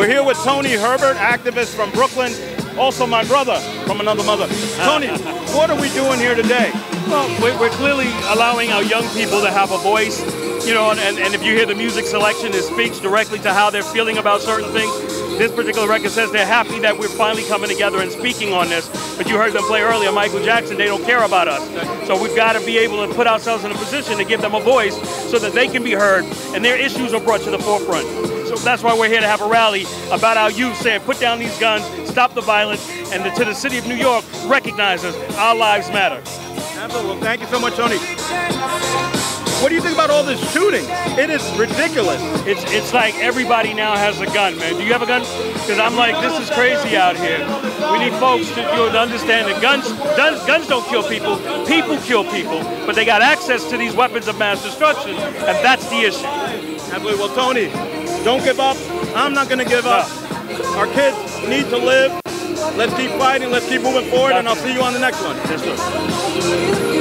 We're here with Tony Herbert, activist from Brooklyn, also my brother from another mother. Tony, what are we doing here today? Well, we're, clearly allowing our young people to have a voice, you know, and, and if you hear the music selection, it speaks directly to how they're feeling about certain things. This particular record says they're happy that we're finally coming together and speaking on this. But you heard them play earlier, Michael Jackson, they don't care about us. So we've got to be able to put ourselves in a position to give them a voice so that they can be heard and their issues are brought to the forefront. So that's why we're here to have a rally about our youth saying, put down these guns, stop the violence, and to the city of New York recognizes our lives matter. Absolutely. Well, thank you so much, Tony. What do you think about all this shooting? It is ridiculous. It's it's like everybody now has a gun, man. Do you have a gun? Because I'm like, this is crazy out here. We need folks to, you know, to understand that guns, guns guns don't kill people. People kill people, but they got access to these weapons of mass destruction, and that's the issue. Absolutely. Well, Tony, don't give up. I'm not going to give up. Our kids need to live. Let's keep fighting. Let's keep moving forward, and I'll see you on the next one. Yes, sir.